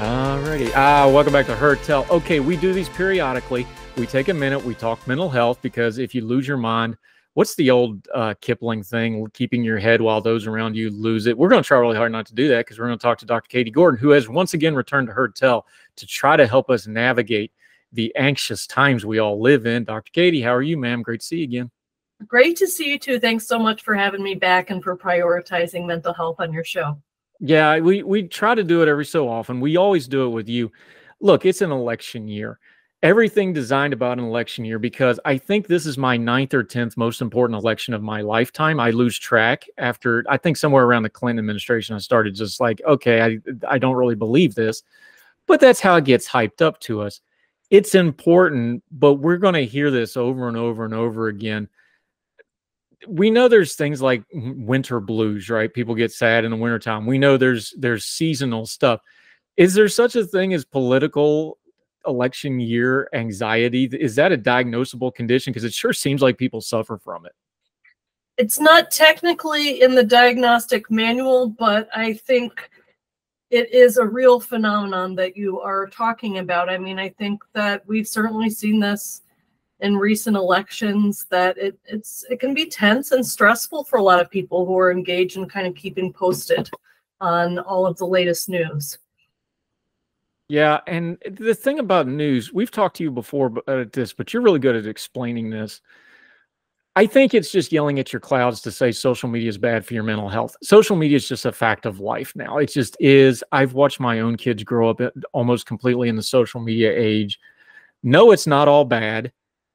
Alrighty. Ah, welcome back to Heard Tell. Okay, we do these periodically. We take a minute, we talk mental health because if you lose your mind, what's the old uh, Kipling thing? Keeping your head while those around you lose it. We're going to try really hard not to do that because we're going to talk to Dr. Katie Gordon, who has once again returned to Heard Tell to try to help us navigate the anxious times we all live in. Dr. Katie, how are you, ma'am? Great to see you again. Great to see you too. Thanks so much for having me back and for prioritizing mental health on your show. Yeah, we we try to do it every so often. We always do it with you. Look, it's an election year. Everything designed about an election year because I think this is my ninth or tenth most important election of my lifetime. I lose track after I think somewhere around the Clinton administration. I started just like, okay, I I don't really believe this, but that's how it gets hyped up to us. It's important, but we're going to hear this over and over and over again we know there's things like winter blues, right? People get sad in the wintertime. We know there's there's seasonal stuff. Is there such a thing as political election year anxiety? Is that a diagnosable condition? Because it sure seems like people suffer from it. It's not technically in the diagnostic manual, but I think it is a real phenomenon that you are talking about. I mean, I think that we've certainly seen this in recent elections that it, it's it can be tense and stressful for a lot of people who are engaged in kind of keeping posted on all of the latest news. Yeah, and the thing about news, we've talked to you before about uh, this, but you're really good at explaining this. I think it's just yelling at your clouds to say social media is bad for your mental health. Social media is just a fact of life now. It just is. I've watched my own kids grow up uh, almost completely in the social media age. No, it's not all bad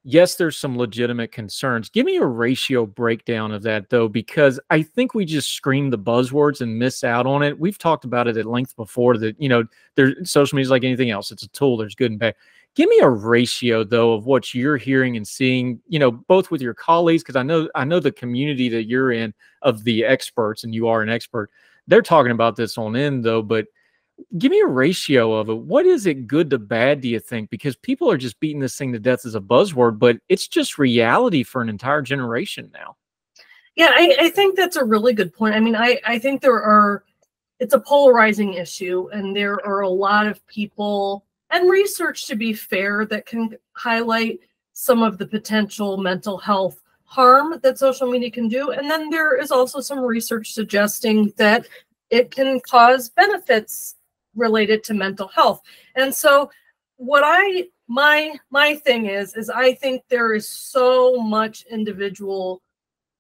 yes, there's some legitimate concerns. Give me a ratio breakdown of that, though, because I think we just scream the buzzwords and miss out on it. We've talked about it at length before that, you know, there's social media is like anything else. It's a tool, there's good and bad. Give me a ratio though of what you're hearing and seeing, you know, both with your colleagues, because I know I know the community that you're in of the experts, and you are an expert. They're talking about this on end though, but give me a ratio of it. What is it good to bad, do you think? Because people are just beating this thing to death as a buzzword, but it's just reality for an entire generation now. Yeah, I, I think that's a really good point. I mean, I, I think there are, it's a polarizing issue, and there are a lot of people and research, to be fair, that can highlight some of the potential mental health harm that social media can do. And then there is also some research suggesting that it can cause benefits related to mental health. And so what I my my thing is is I think there is so much individual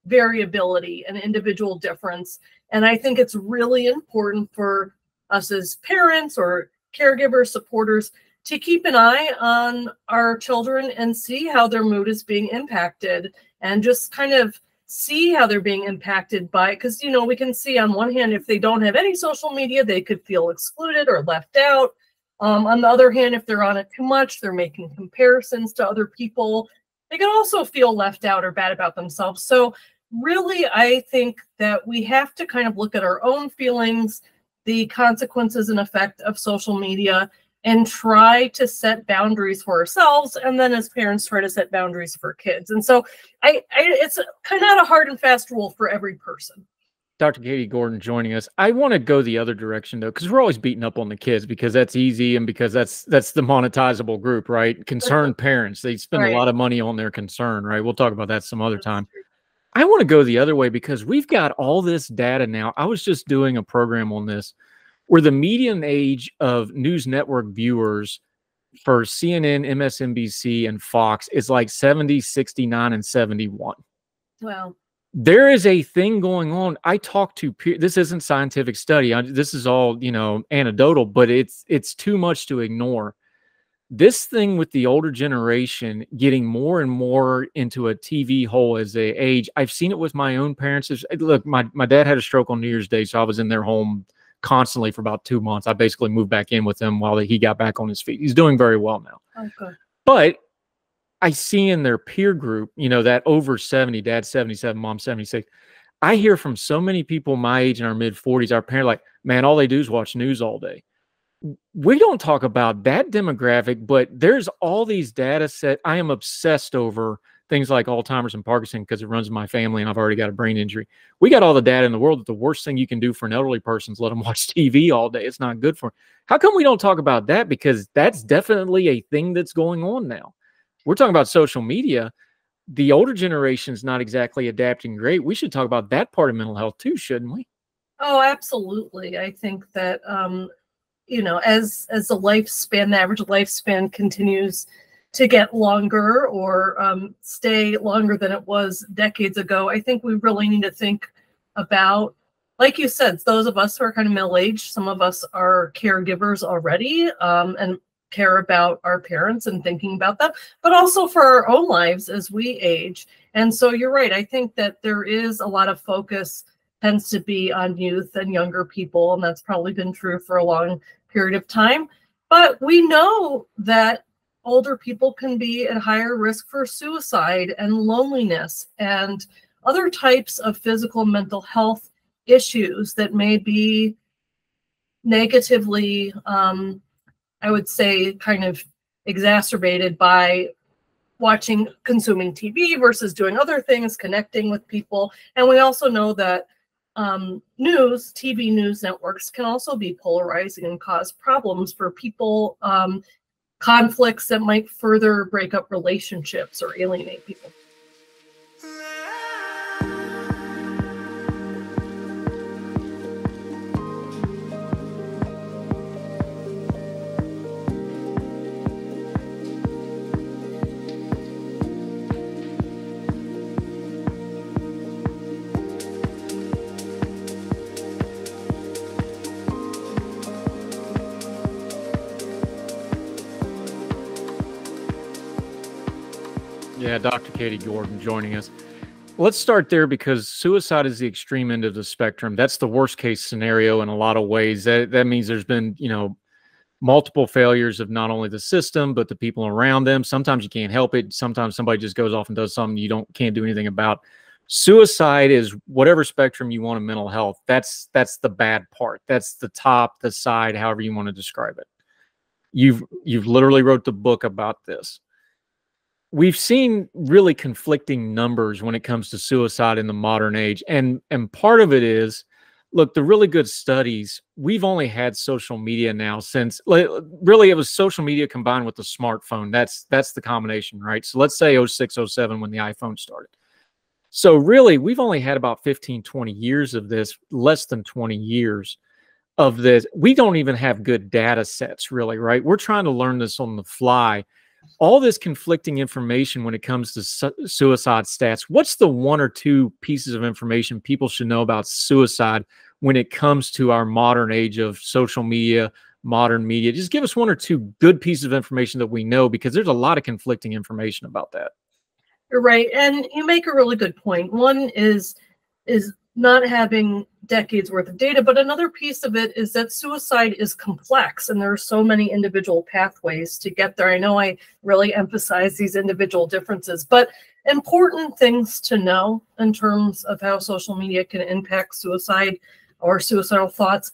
variability and individual difference and I think it's really important for us as parents or caregivers supporters to keep an eye on our children and see how their mood is being impacted and just kind of see how they're being impacted by it because you know we can see on one hand if they don't have any social media they could feel excluded or left out. Um, on the other hand if they're on it too much they're making comparisons to other people they can also feel left out or bad about themselves. So really i think that we have to kind of look at our own feelings the consequences and effect of social media and try to set boundaries for ourselves and then as parents try to set boundaries for kids and so i, I it's kind of not a hard and fast rule for every person Dr. Katie Gordon joining us. I want to go the other direction though, because we're always beating up on the kids because that's easy and because that's that's the monetizable group, right? Concerned parents. They spend right. a lot of money on their concern, right? We'll talk about that some other time. I want to go the other way because we've got all this data now. I was just doing a program on this where the median age of news network viewers for CNN, MSNBC, and Fox is like 70, 69, and 71. Well, there is a thing going on. I talk to peer, this isn't scientific study. I, this is all you know anecdotal, but it's it's too much to ignore. This thing with the older generation getting more and more into a TV hole as they age. I've seen it with my own parents. Look, my my dad had a stroke on New Year's Day, so I was in their home constantly for about two months. I basically moved back in with him while he got back on his feet. He's doing very well now. Oh, okay. But I see in their peer group, you know, that over 70, dad 77, mom 76. I hear from so many people my age in our mid 40s, our parents like, man, all they do is watch news all day. We don't talk about that demographic, but there's all these data set. I am obsessed over things like Alzheimer's and Parkinson because it runs in my family and I've already got a brain injury. We got all the data in the world that the worst thing you can do for an elderly person is let them watch TV all day. It's not good for them. How come we don't talk about that? Because that's definitely a thing that's going on now. We're talking about social media. The older generation is not exactly adapting great. We should talk about that part of mental health too, shouldn't we? Oh, absolutely. I think that um, you know, as as the lifespan, the average lifespan continues to get longer or um, stay longer than it was decades ago, I think we really need to think about, like you said, those of us who are kind of middle aged, some of us are caregivers already um, and care about our parents and thinking about them, but also for our own lives as we age. And so you're right. I think that there is a lot of focus tends to be on youth and younger people, and that's probably been true for a long period of time. But we know that older people can be at higher risk for suicide and loneliness and other types of physical mental health issues that may be negatively, um, I would say, kind of exacerbated by watching, consuming TV versus doing other things, connecting with people. And we also know that um, news, TV news networks can also be polarizing and cause problems for people um, conflicts that might further break up relationships or alienate people. Yeah, Dr. Katie Gordon joining us. Let's start there because suicide is the extreme end of the spectrum. That's the worst case scenario in a lot of ways. That that means there's been, you know, multiple failures of not only the system but the people around them. Sometimes you can't help it. Sometimes somebody just goes off and does something you don't can't do anything about. Suicide is whatever spectrum you want of mental health. That's that's the bad part. That's the top, the side, however you want to describe it. You've you've literally wrote the book about this we've seen really conflicting numbers when it comes to suicide in the modern age and and part of it is look the really good studies we've only had social media now since really it was social media combined with the smartphone. That's that's the combination right? So let's say 06 07 when the iphone started. So really we've only had about 15 20 years of this less than 20 years of this. We don't even have good data sets really right? We're trying to learn this on the fly all this conflicting information when it comes to su suicide stats. What's the one or two pieces of information people should know about suicide when it comes to our modern age of social media, modern media? Just give us one or two good pieces of information that we know because there's a lot of conflicting information about that. You're right, and you make a really good point. One is is not having decades worth of data. But another piece of it is that suicide is complex and there are so many individual pathways to get there. I know I really emphasize these individual differences, but important things to know in terms of how social media can impact suicide or suicidal thoughts.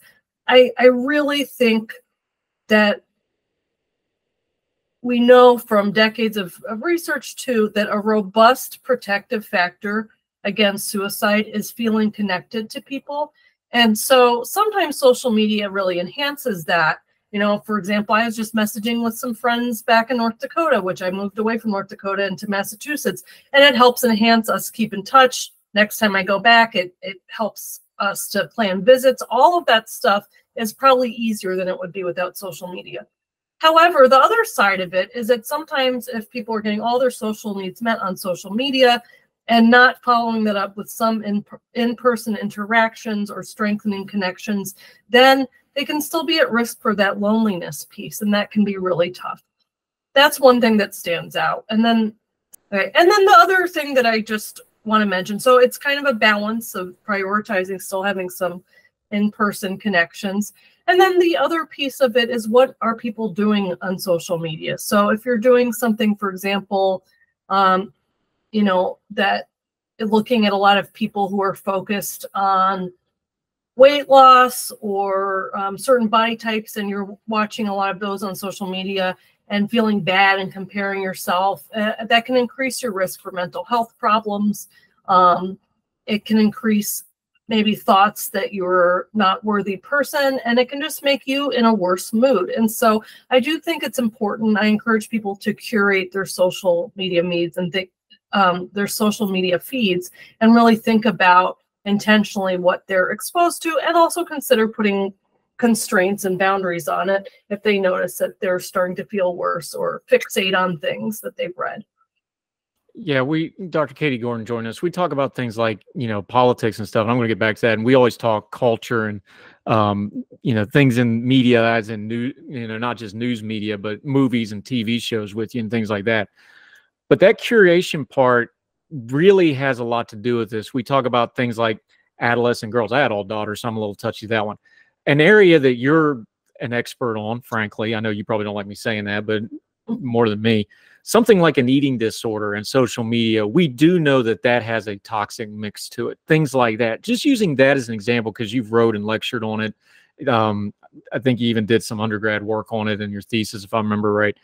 I, I really think that we know from decades of, of research too that a robust protective factor against suicide is feeling connected to people. And so sometimes social media really enhances that. You know, for example, I was just messaging with some friends back in North Dakota, which I moved away from North Dakota into Massachusetts, and it helps enhance us keep in touch. Next time I go back, it, it helps us to plan visits. All of that stuff is probably easier than it would be without social media. However, the other side of it is that sometimes if people are getting all their social needs met on social media, and not following that up with some in, in-person interactions or strengthening connections, then they can still be at risk for that loneliness piece, and that can be really tough. That's one thing that stands out. And then, okay, and then the other thing that I just want to mention, so it's kind of a balance of prioritizing still having some in-person connections. And then the other piece of it is what are people doing on social media? So if you're doing something, for example, um, you know, that looking at a lot of people who are focused on weight loss or um, certain body types, and you're watching a lot of those on social media, and feeling bad and comparing yourself. Uh, that can increase your risk for mental health problems. Um, it can increase maybe thoughts that you're not worthy person and it can just make you in a worse mood and so i do think it's important i encourage people to curate their social media needs and think um, their social media feeds and really think about intentionally what they're exposed to and also consider putting constraints and boundaries on it if they notice that they're starting to feel worse or fixate on things that they've read yeah, we Dr. Katie Gordon joined us. We talk about things like you know politics and stuff. And I'm going to get back to that. And we always talk culture and um, you know things in media, as in new, you know, not just news media, but movies and TV shows with you and things like that. But that curation part really has a lot to do with this. We talk about things like adolescent girls. All daughters, so I'm a little touchy that one. An area that you're an expert on, frankly. I know you probably don't like me saying that, but more than me something like an eating disorder and social media, we do know that that has a toxic mix to it. Things like that. Just using that as an example, because you've wrote and lectured on it. Um, I think you even did some undergrad work on it in your thesis, if I remember right.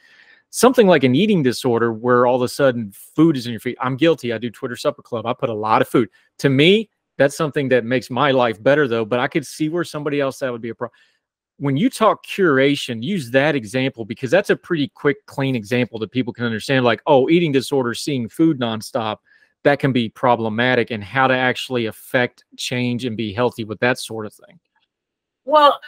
Something like an eating disorder where all of a sudden food is in your feet. I'm guilty. I do Twitter Supper Club. I put a lot of food. To me, that's something that makes my life better, though. But I could see where somebody else that would be a problem when you talk curation, use that example because that's a pretty quick, clean example that people can understand. Like, oh, eating disorder, seeing food nonstop, that can be problematic, and how to actually affect change and be healthy with that sort of thing. Well,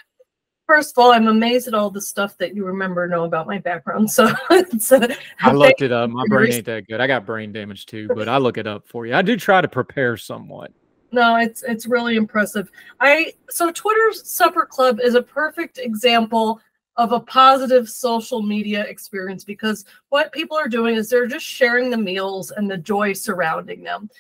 first of all, I'm amazed at all the stuff that you remember know about my background. So, so uh, I looked it up. My brain ain't that good. I got brain damage too, but I look it up for you. I do try to prepare somewhat no, it's it's really impressive. I so Twitter's Supper Club is a perfect example of a positive social media experience because what people are doing is they're just sharing the meals and the joy surrounding them.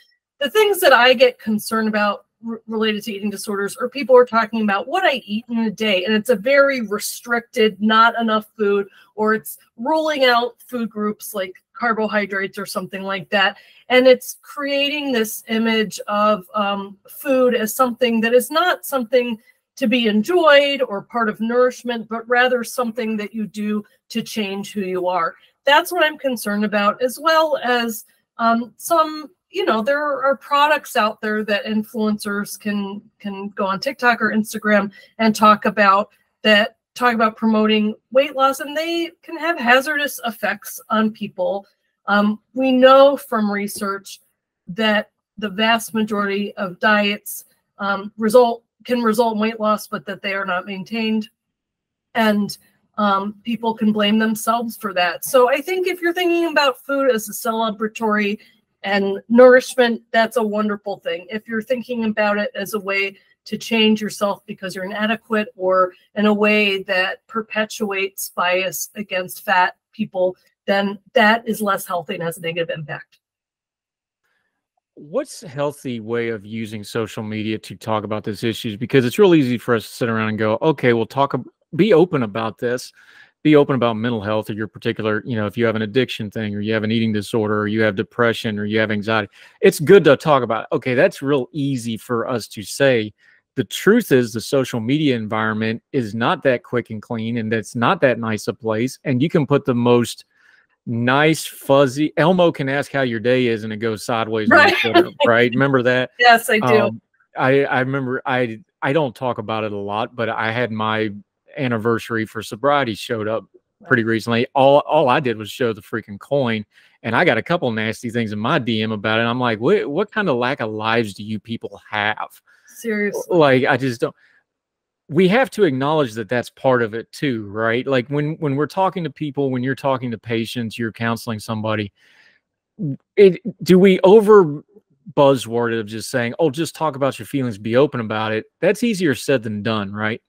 The things that I get concerned about related to eating disorders or people are talking about what I eat in a day and it's a very restricted not enough food or it's ruling out food groups like carbohydrates or something like that. And it's creating this image of um, food as something that is not something to be enjoyed or part of nourishment, but rather something that you do to change who you are. That's what I'm concerned about, as well as um, some you know there are products out there that influencers can can go on TikTok or Instagram and talk about that talk about promoting weight loss, and they can have hazardous effects on people. Um, we know from research that the vast majority of diets um, result can result in weight loss, but that they are not maintained, and um, people can blame themselves for that. So I think if you're thinking about food as a celebratory and nourishment, that's a wonderful thing. If you're thinking about it as a way to change yourself because you're inadequate or in a way that perpetuates bias against fat people, then that is less healthy and has a negative impact. What's a healthy way of using social media to talk about these issues? Because it's real easy for us to sit around and go, okay, we'll talk, be open about this be open about mental health or your particular, you know, if you have an addiction thing or you have an eating disorder or you have depression or you have anxiety, it's good to talk about. Okay, that's real easy for us to say. The truth is, the social media environment is not that quick and clean, and it's not that nice a place. And you can put the most nice, fuzzy. Elmo can ask how your day is, and it goes sideways. Right. Twitter, right? Remember that? Yes, I do. Um, I I remember. I I don't talk about it a lot, but I had my anniversary for sobriety showed up pretty recently. All all I did was show the freaking coin, and I got a couple nasty things in my DM about it. I'm like, what what kind of lack of lives do you people have? Seriously, like I just don't. We have to acknowledge that that's part of it too, right? Like when when we're talking to people, when you're talking to patients, you're counseling somebody. It, do we over buzzword of just saying, "Oh, just talk about your feelings, be open about it"? That's easier said than done, right?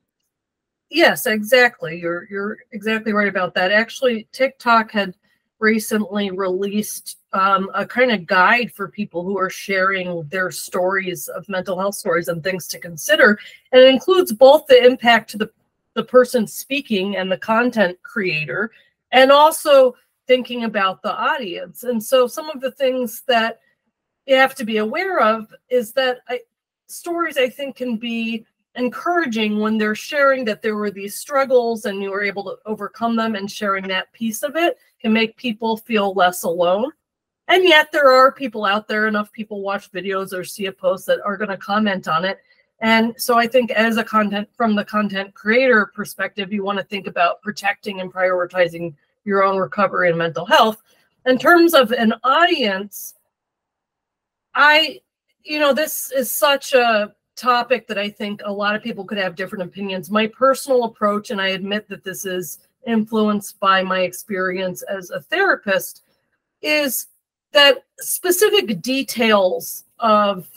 Yes, exactly. You're you're exactly right about that. Actually, TikTok had recently released um, a kind of guide for people who are sharing their stories of mental health stories and things to consider. And it includes both the impact to the, the person speaking and the content creator, and also thinking about the audience. And so some of the things that you have to be aware of is that I, stories I think can be encouraging when they're sharing that there were these struggles and you were able to overcome them and sharing that piece of it can make people feel less alone. And yet there are people out there, enough people watch videos or see a post that are going to comment on it. And so I think as a content from the content creator perspective, you want to think about protecting and prioritizing your own recovery and mental health. In terms of an audience, I, you know, this is such a topic that I think a lot of people could have different opinions. My personal approach, and I admit that this is influenced by my experience as a therapist, is that specific details of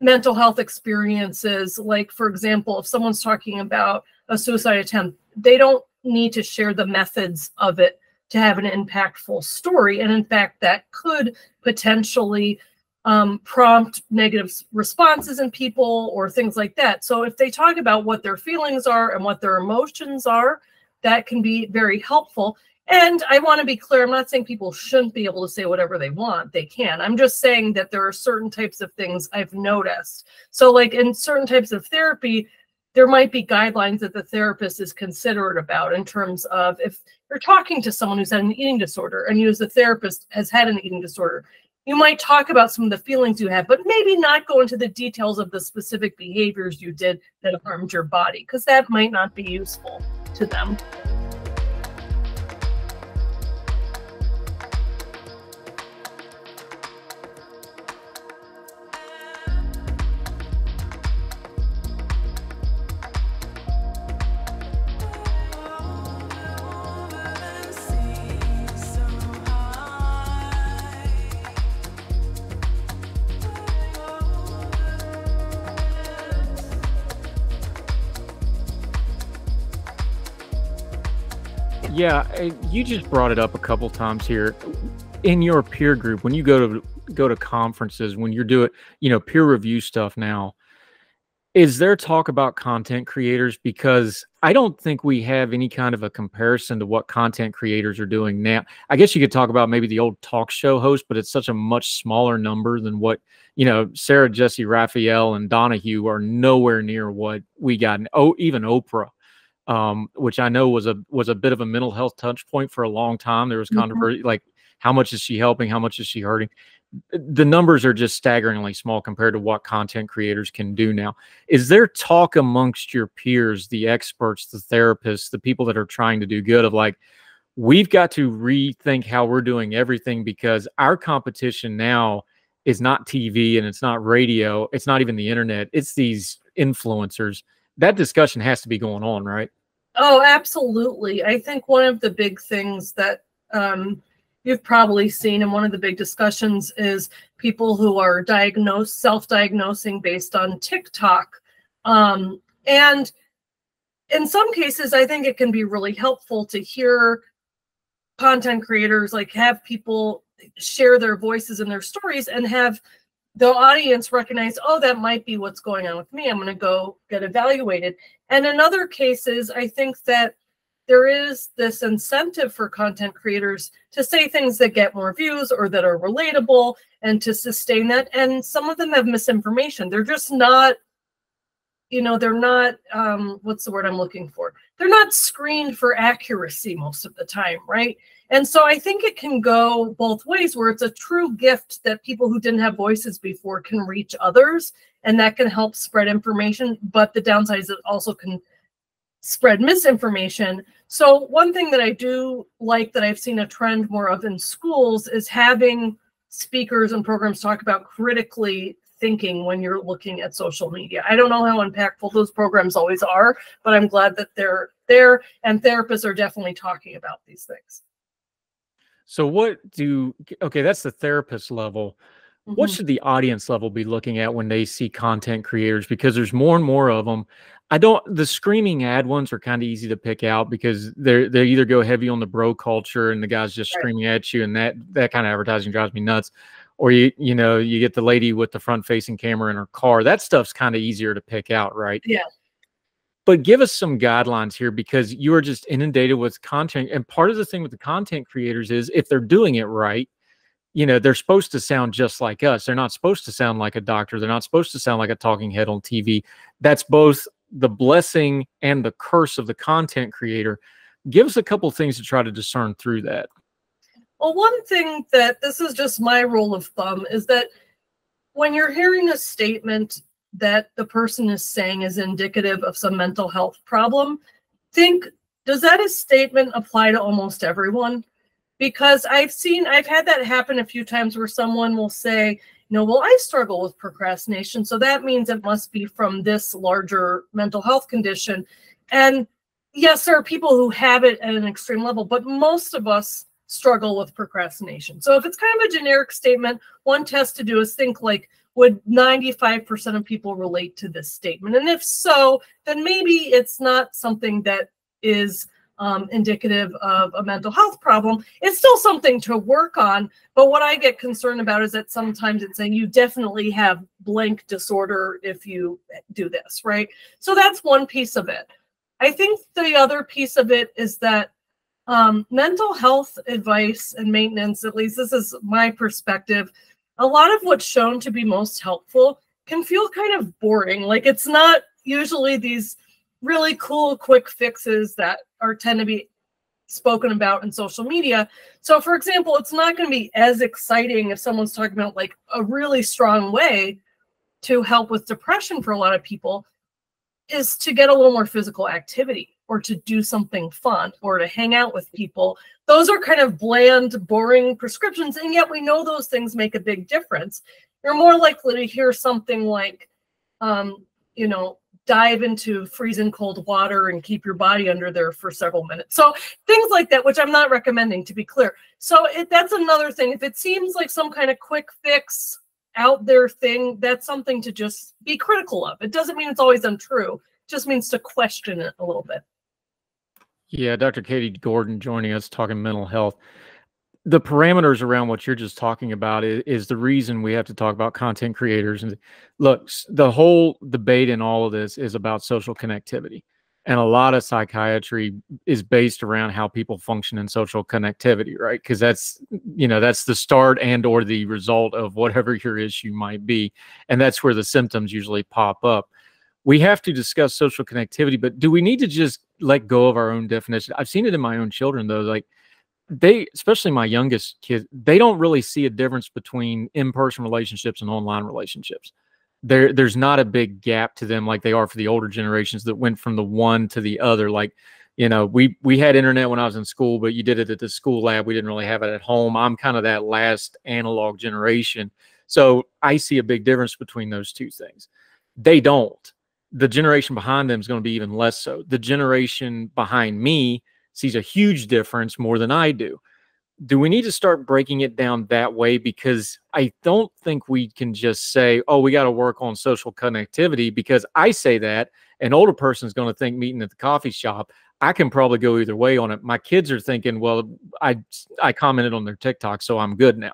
mental health experiences, like, for example, if someone's talking about a suicide attempt, they don't need to share the methods of it to have an impactful story. And in fact, that could potentially um, prompt negative responses in people or things like that. So if they talk about what their feelings are and what their emotions are, that can be very helpful. And I want to be clear, I'm not saying people shouldn't be able to say whatever they want. They can. I'm just saying that there are certain types of things I've noticed. So, like in certain types of therapy, there might be guidelines that the therapist is considerate about in terms of if you're talking to someone who's had an eating disorder and you as a therapist has had an eating disorder, you might talk about some of the feelings you have, but maybe not go into the details of the specific behaviors you did that harmed your body, because that might not be useful to them. Yeah, you just brought it up a couple times here. In your peer group, when you go to go to conferences, when you're doing, you know, peer review stuff now, is there talk about content creators? Because I don't think we have any kind of a comparison to what content creators are doing now. I guess you could talk about maybe the old talk show host, but it's such a much smaller number than what, you know, Sally Jessy Raphael and Donahue are nowhere near what we got. Oh, even Oprah um, which I know was a was a bit of a mental health touch point for a long time. There was controversy, mm-hmm. like how much is she helping, how much is she hurting. The numbers are just staggeringly small compared to what content creators can do now. Is there talk amongst your peers, the experts, the therapists, the people that are trying to do good, of like, we've got to rethink how we're doing everything because our competition now is not TV and it's not radio, it's not even the internet, it's these influencers that discussion has to be going on, right? Oh, absolutely. I think one of the big things that um, you've probably seen, and one of the big discussions is people who are diagnosed, self-diagnosing based on TikTok. Um, and in some cases, I think it can be really helpful to hear content creators like have people share their voices and their stories and have the audience recognize, oh, that might be what's going on with me. I'm going to go get evaluated. And in other cases, I think that there is this incentive for content creators to say things that get more views or that are relatable and to sustain that. And some of them have misinformation. They're just not, you know, they're not, um, what's the word I'm looking for? They're not screened for accuracy most of the time, right? And so I think it can go both ways where it's a true gift that people who didn't have voices before can reach others and that can help spread information. But the downside is it also can spread misinformation. So one thing that I do like that I've seen a trend more of in schools is having speakers and programs talk about critically thinking when you're looking at social media. I don't know how impactful those programs always are, but I'm glad that they're there and therapists are definitely talking about these things. So what do okay, that's the therapist level. Mm-hmm. What should the audience level be looking at when they see content creators because there's more and more of them. I don't the screaming ad ones are kind of easy to pick out because they're they either go heavy on the bro culture and the guy's just right. screaming at you and that that kind of advertising drives me nuts. Or you you know, you get the lady with the front facing camera in her car. That stuff's kind of easier to pick out, right? Yeah but give us some guidelines here because you are just inundated with content and part of the thing with the content creators is if they're doing it right you know they're supposed to sound just like us. They're not supposed to sound like a doctor. They're not supposed to sound like a talking head on tv that's both the blessing and the curse of the content creator. Give us a couple things to try to discern through that. Well one thing that this is just my rule of thumb is that when you're hearing a statement that the person is saying is indicative of some mental health problem think does that a statement apply to almost everyone because I've seen, I've had that happen a few times where someone will say, you know, well, I struggle with procrastination. So that means it must be from this larger mental health condition. And yes, there are people who have it at an extreme level, but most of us struggle with procrastination. So if it's kind of a generic statement, one test to do is think like, would 95% of people relate to this statement? And if so, then maybe it's not something that is um, indicative of a mental health problem. It's still something to work on. But what I get concerned about is that sometimes it's saying you definitely have blank disorder if you do this, right? So that's one piece of it. I think the other piece of it is that um, mental health advice and maintenance, at least this is my perspective, a lot of what's shown to be most helpful can feel kind of boring. Like it's not usually these really cool quick fixes that are tend to be spoken about in social media. So for example, it's not going to be as exciting if someone's talking about like a really strong way to help with depression for a lot of people is to get a little more physical activity or to do something fun or to hang out with people. Those are kind of bland, boring prescriptions. And yet we know those things make a big difference. You're more likely to hear something like, um, you know, dive into freezing cold water and keep your body under there for several minutes. So things like that, which I'm not recommending to be clear. So it, that's another thing. If it seems like some kind of quick fix out there thing, that's something to just be critical of. It doesn't mean it's always untrue. It just means to question it a little bit. Yeah, Dr. Katie Gordon joining us talking mental health. The parameters around what you're just talking about is, is, the reason we have to talk about content creators. And look the whole debate in all of this is about social connectivity. And a lot of psychiatry is based around how people function in social connectivity right? Because that's you know that's the start and or the result of whatever your issue might be. And that's where the symptoms usually pop up we have to discuss social connectivity but do we need to just let go of our own definition? I've seen it in my own children though like they especially my youngest kid they don't really see a difference between in-person relationships and online relationships. There there's not a big gap to them like they are for the older generations that went from the one to the other like you know we we had internet when i was in school but you did it at the school lab we didn't really have it at home. I'm kind of that last analog generation. So i see a big difference between those two things. They don't the generation behind them is going to be even less so the generation behind me sees a huge difference more than I do. Do we need to start breaking it down that way? Because I don't think we can just say, oh, we got to work on social connectivity because I say that an older person is going to think meeting at the coffee shop. I can probably go either way on it. My kids are thinking, well, I I commented on their TikTok, so I'm good now.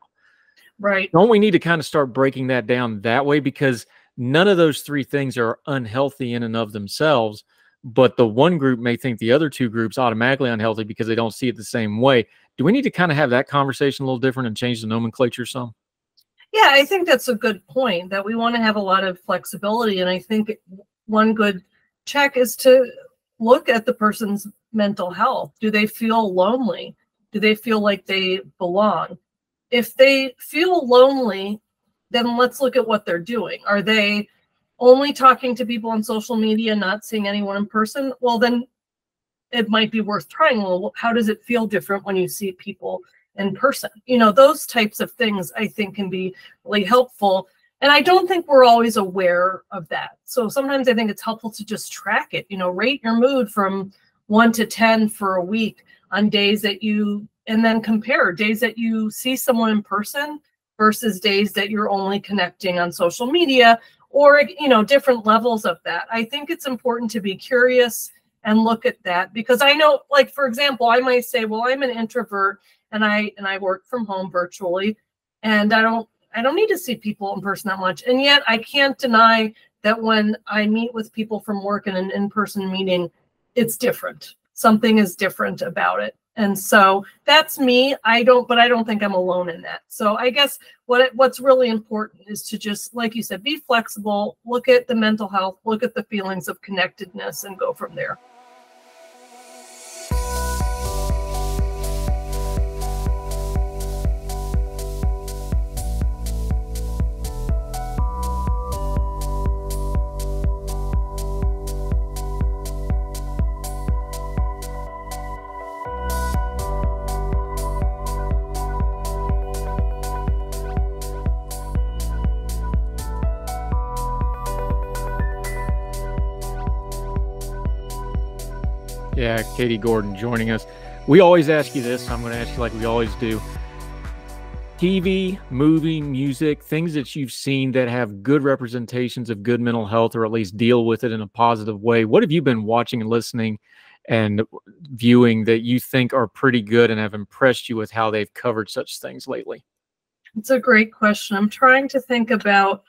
Right. Don't we need to kind of start breaking that down that way? Because none of those three things are unhealthy in and of themselves but the one group may think the other two groups automatically unhealthy because they don't see it the same way. Do we need to kind of have that conversation a little different and change the nomenclature some? Yeah, I think that's a good point that we want to have a lot of flexibility. And I think one good check is to look at the person's mental health. Do they feel lonely? Do they feel like they belong? If they feel lonely, then let's look at what they're doing. Are they only talking to people on social media, not seeing anyone in person, well, then it might be worth trying. Well, how does it feel different when you see people in person? You know, those types of things I think can be really helpful. And I don't think we're always aware of that. So sometimes I think it's helpful to just track it, you know, rate your mood from one to 10 for a week on days that you, and then compare days that you see someone in person versus days that you're only connecting on social media or you know different levels of that. I think it's important to be curious and look at that because i know like for example i might say well i'm an introvert and i and i work from home virtually and i don't i don't need to see people in person that much. And yet i can't deny that when i meet with people from work in an in-person meeting it's different. Something is different about it And so that's me. I don't, but I don't think I'm alone in that. So I guess what what's really important is to just, like you said, be flexible, look at the mental health, look at the feelings of connectedness, and go from there. Yeah, uh, Katie Gordon joining us. We always ask you this. I'm going to ask you like we always do. TV, movie, music, things that you've seen that have good representations of good mental health or at least deal with it in a positive way. What have you been watching and listening and viewing that you think are pretty good and have impressed you with how they've covered such things lately? It's a great question. I'm trying to think about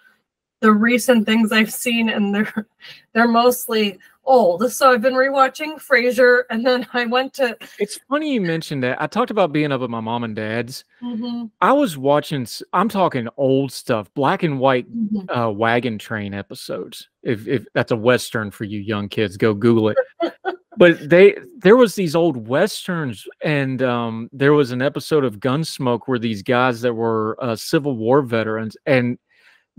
the recent things I've seen, and they're they're mostly old. So I've been rewatching Frasier, and then I went to. It's funny you mentioned that. I talked about being up at my mom and dad's. Mm-hmm. I was watching. I'm talking old stuff, black and white Mm-hmm. uh, wagon train episodes. If if that's a western for you young kids, go Google it. but they there was these old westerns, and um, there was an episode of Gunsmoke where these guys that were uh, Civil War veterans and.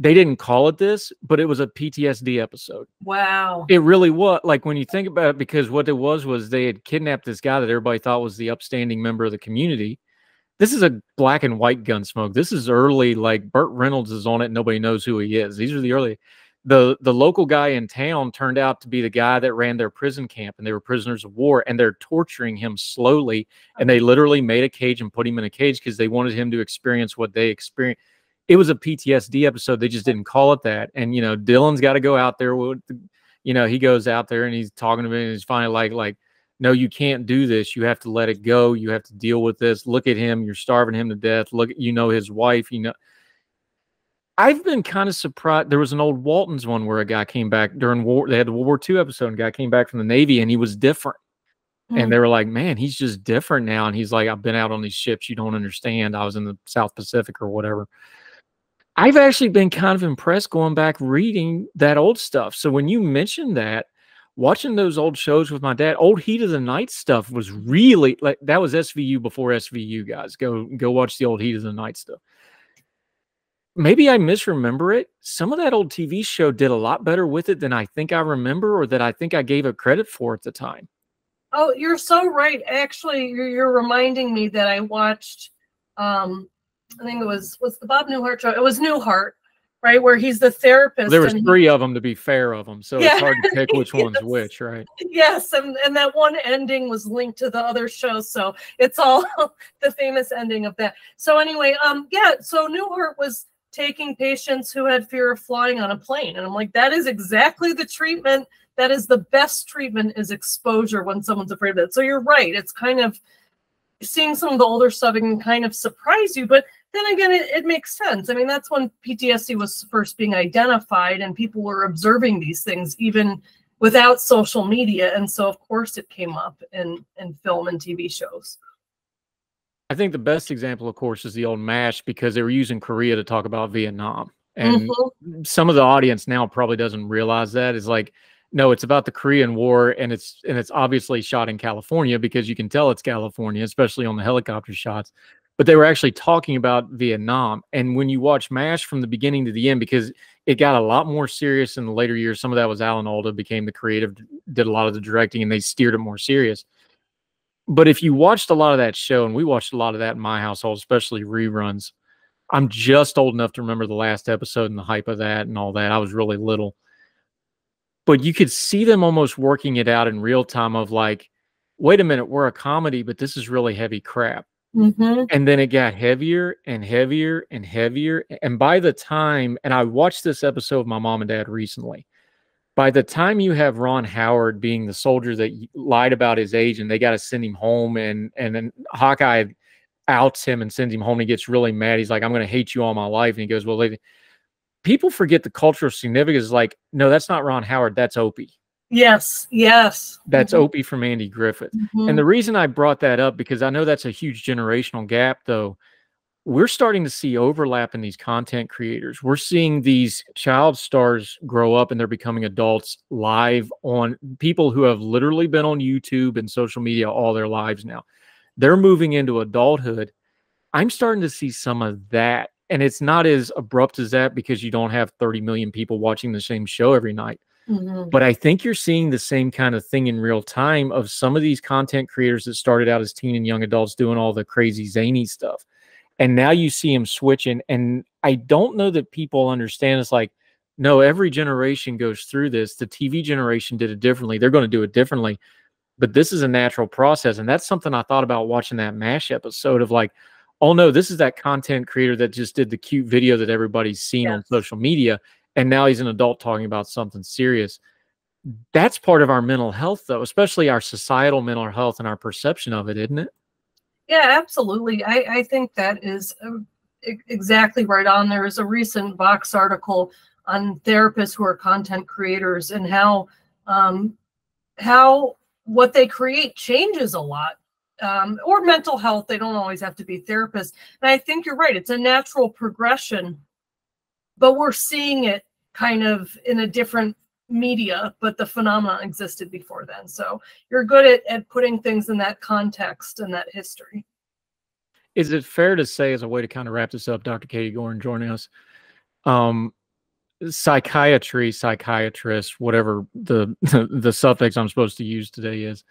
They didn't call it this, but it was a PTSD episode. Wow. It really was. Like when you think about it, because what it was was they had kidnapped this guy that everybody thought was the upstanding member of the community. This is a black and white Gunsmoke. This is early, like Burt Reynolds is on it. Nobody knows who he is. These are the early. The the local guy in town turned out to be the guy that ran their prison camp, and they were prisoners of war, and they're torturing him slowly. And they literally made a cage and put him in a cage because they wanted him to experience what they experienced it was a PTSD episode. They just didn't call it that. And you know, Dillon's got to go out there with, you know, he goes out there and he's talking to me, and he's finally like, like, no, you can't do this. You have to let it go. You have to deal with this. Look at him. You're starving him to death. Look, at you know his wife. You know. I've been kind of surprised. There was an old Waltons one where a guy came back during war. They had the World War II episode. And a guy came back from the Navy and he was different. Mm. And they were like, man, he's just different now. And he's like, I've been out on these ships. You don't understand. I was in the South Pacific or whatever. I've actually been kind of impressed going back reading that old stuff. So when you mentioned that, watching those old shows with my dad, old Heat of the Night stuff was really like that was SVU before SVU, guys. Go go watch the old Heat of the Night stuff. Maybe I misremember it. Some of that old TV show did a lot better with it than I think I remember or that I think I gave it credit for at the time. Oh, you're so right. Actually, you're, you're reminding me that I watched um I think it was was the Bob Newhart show. It was Newhart, right? Where he's the therapist. There was and he- three of them to be fair of them, so Yeah. it's hard to pick which one's which, right? yes, and, and that one ending was linked to the other show. So it's all the famous ending of that. So anyway, um, yeah, so Newhart was taking patients who had fear of flying on a plane. And I'm like, that is exactly the treatment. That is the best treatment is exposure when someone's afraid of it. So you're right. It's kind of seeing some of the older stuff can kind of surprise you, but then again, it, it makes sense. I mean, that's when PTSD was first being identified and people were observing these things even without social media. And so of course it came up in, in film and TV shows. I think the best example, of course, is the old MASH because they were using Korea to talk about Vietnam. And Mhm. some of the audience now probably doesn't realize that. It's like, no, it's about the Korean War and it's and it's obviously shot in California because you can tell it's California, especially on the helicopter shots. But they were actually talking about Vietnam. And when you watch MASH from the beginning to the end, because it got a lot more serious in the later years. Some of that was Alan Alda became the creative, did a lot of the directing, and they steered it more serious. But if you watched a lot of that show, and we watched a lot of that in my household, especially reruns, I'm just old enough to remember the last episode and the hype of that and all that. I was really little. But you could see them almost working it out in real time of like, wait a minute, we're a comedy, but this is really heavy crap. Mhm. And then it got heavier and heavier and heavier. And by the time, and I watched this episode of my mom and dad recently, by the time you have Ron Howard being the soldier that lied about his age and they got to send him home, and and then Hawkeye outs him and sends him home, and he gets really mad. He's like, I'm going to hate you all my life. And he goes, Well, lady, people forget the cultural significance. Like, no, that's not Ron Howard. That's Opie. Yes, yes. That's mm-hmm. Opie from Andy Griffith. Mm-hmm. And the reason I brought that up because I know that's a huge generational gap though. We're starting to see overlap in these content creators. We're seeing these child stars grow up and they're becoming adults live on people who have literally been on YouTube and social media all their lives now. They're moving into adulthood. I'm starting to see some of that. And it's not as abrupt as that because you don't have 30 million people watching the same show every night Mm-hmm. But I think you're seeing the same kind of thing in real time of some of these content creators that started out as teen and young adults doing all the crazy zany stuff. And now you see them switching. And I don't know that people understand. It's like, no, every generation goes through this. The TV generation did it differently. They're going to do it differently. But this is a natural process. And that's something I thought about watching that MASH episode of like, oh no, this is that content creator that just did the cute video that everybody's seen yes. on social media and now he's an adult talking about something serious. That's part of our mental health though especially our societal mental health and our perception of it isn't it? Yeah absolutely. I, I think that is uh, exactly right on. There is a recent vox article on therapists who are content creators and how um, how what they create changes a lot um, or mental health. They don't always have to be therapists. And i think you're right. It's a natural progression but we're seeing it kind of in a different media, but the phenomenon existed before then. So you're good at, at putting things in that context and that history. Is it fair to say, as a way to kind of wrap this up, Dr. Katie Gordon joining us, um, psychiatry, psychiatrist, whatever the, the suffix I'm supposed to use today is,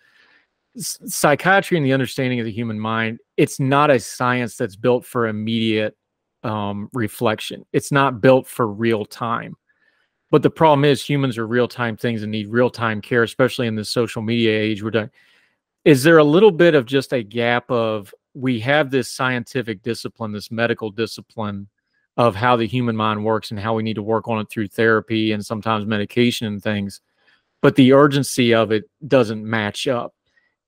psychiatry and the understanding of the human mind, it's not a science that's built for immediate um, reflection. It's not built for real time. But the problem is humans are real time things and need real time care, especially in the social media age we're doing. Is there a little bit of just a gap of we have this scientific discipline, this medical discipline of how the human mind works and how we need to work on it through therapy and sometimes medication and things, but the urgency of it doesn't match up.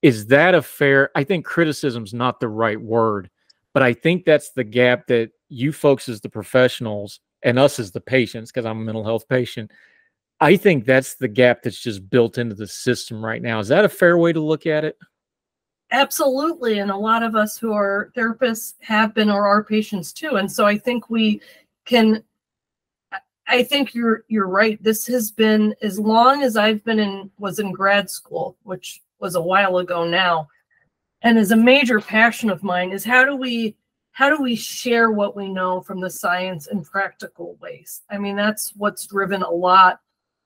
Is that a fair? I think criticism is not the right word, but I think that's the gap that you folks as the professionals and us as the patients, because I'm a mental health patient, I think that's the gap that's just built into the system right now. Is that a fair way to look at it? Absolutely. And a lot of us who are therapists have been or are patients too. And so I think we can I think you're you're right. This has been as long as I've been in was in grad school, which was a while ago now, and is a major passion of mine is how do we how do we share what we know from the science in practical ways? I mean, that's what's driven a lot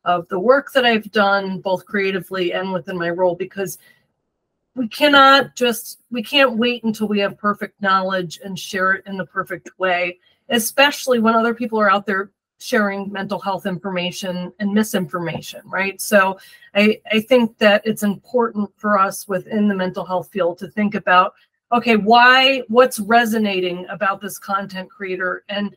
of the work that I've done, both creatively and within my role, because we cannot just, we can't wait until we have perfect knowledge and share it in the perfect way, especially when other people are out there sharing mental health information and misinformation, right? So I, I think that it's important for us within the mental health field to think about okay, why, what's resonating about this content creator and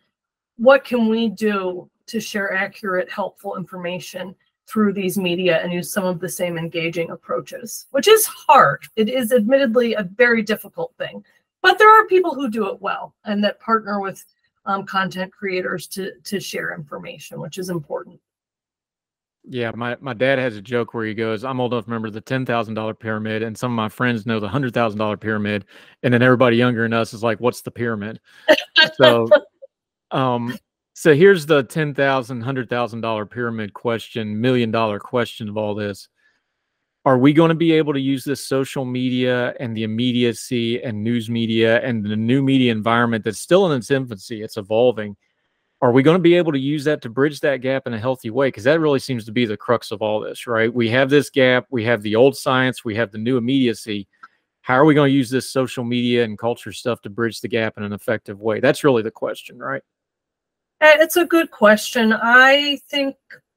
what can we do to share accurate, helpful information through these media and use some of the same engaging approaches, which is hard. It is admittedly a very difficult thing, but there are people who do it well and that partner with um, content creators to, to share information, which is important. Yeah, my, my dad has a joke where he goes, I'm old enough to remember the ten thousand dollar pyramid, and some of my friends know the hundred thousand dollar pyramid, and then everybody younger than us is like, What's the pyramid? so um so here's the ten thousand, hundred thousand dollar pyramid question, million dollar question of all this. Are we going to be able to use this social media and the immediacy and news media and the new media environment that's still in its infancy, it's evolving? Are we going to be able to use that to bridge that gap in a healthy way? Because that really seems to be the crux of all this, right? We have this gap, we have the old science, we have the new immediacy. How are we going to use this social media and culture stuff to bridge the gap in an effective way? That's really the question, right? It's a good question. I think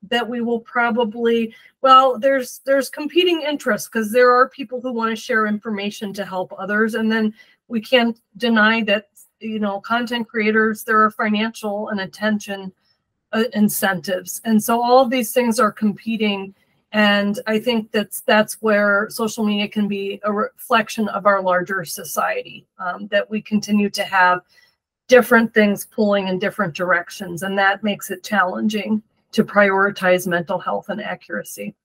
that we will probably well there's there's competing interests because there are people who want to share information to help others and then we can't deny that you know content creators there are financial and attention uh, incentives. And so all of these things are competing. And i think that's that's where social media can be a reflection of our larger society um, that we continue to have different things pulling in different directions. And that makes it challenging to prioritize mental health and accuracy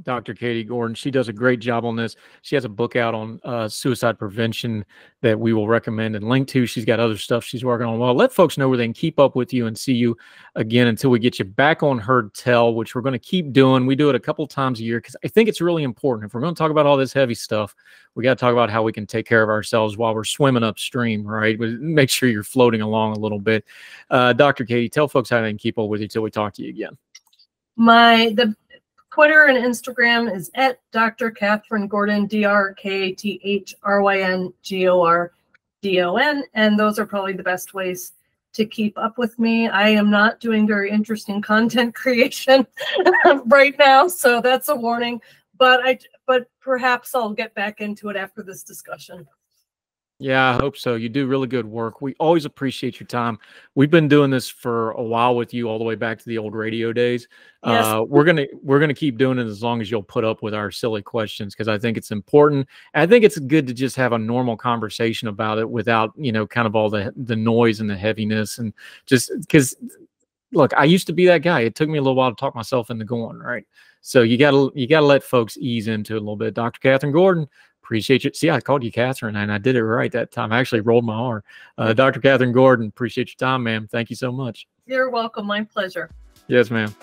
Dr. Katie Gordon. She does a great job on this. She has a book out on uh, suicide prevention that we will recommend and link to. She's got other stuff she's working on. Well, let folks know where they can keep up with you and see you again until we get you back on Heard Tell, which we're going to keep doing. We do it a couple times a year because I think it's really important. If we're going to talk about all this heavy stuff, we got to talk about how we can take care of ourselves while we're swimming upstream, right? Make sure you're floating along a little bit. Uh, Dr. Katie, tell folks how they can keep up with you until we talk to you again. My the Twitter and Instagram is at Dr. Kathryn Gordon, D R K T H R Y N G O R D O N. And those are probably the best ways to keep up with me. I am not doing very interesting content creation right now, so that's a warning. But I but perhaps I'll get back into it after this discussion. Yeah, I hope so. You do really good work. We always appreciate your time. We've been doing this for a while with you, all the way back to the old radio days. Yes. Uh, we're gonna we're gonna keep doing it as long as you'll put up with our silly questions because I think it's important. I think it's good to just have a normal conversation about it without you know kind of all the the noise and the heaviness and just because look, I used to be that guy. It took me a little while to talk myself into going right. So you gotta you gotta let folks ease into it a little bit. Dr. Kathryn Gordon, Appreciate you. See, I called you Kathryn, and I did it right that time. I actually rolled my R. Uh, Dr. Kathryn Gordon, appreciate your time, ma'am. Thank you so much. You're welcome. My pleasure. Yes, ma'am.